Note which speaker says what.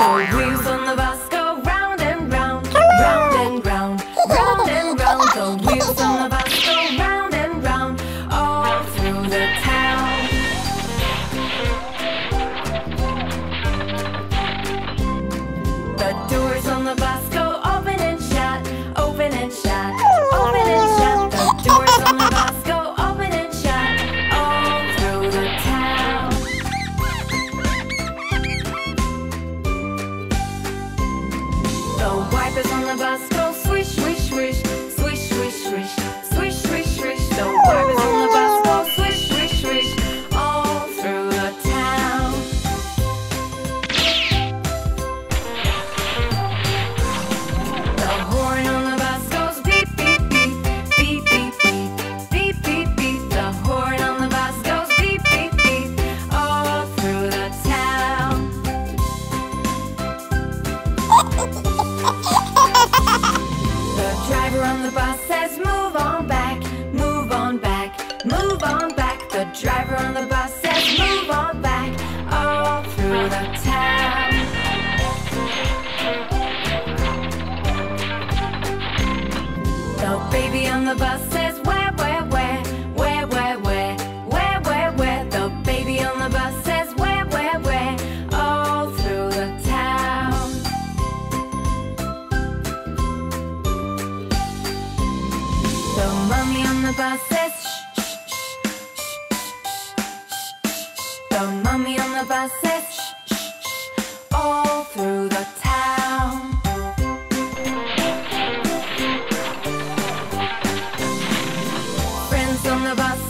Speaker 1: The wheels on the bus. wipers on the bus go says, Move on back, move on back, move on back. The driver on the bus says, Move on back, all through the town. The baby on the bus the buses shh, shh, shh, all through the town. Friends on the bus.